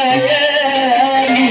عشنا الليالي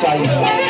sair.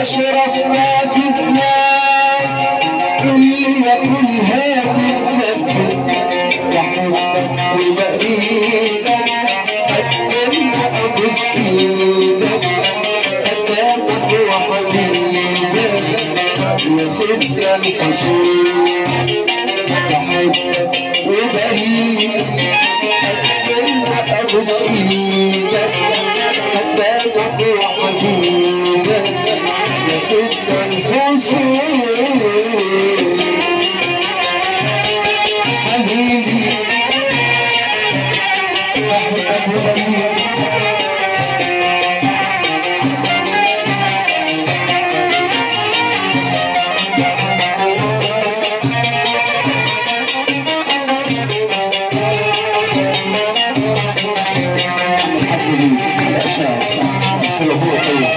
وأشرف ما في الناس كل يكون هذه النبي وحبك وبريدك قدمنا أبوس إيدك قدامك وحبيبك يا سيدنا الحسين الله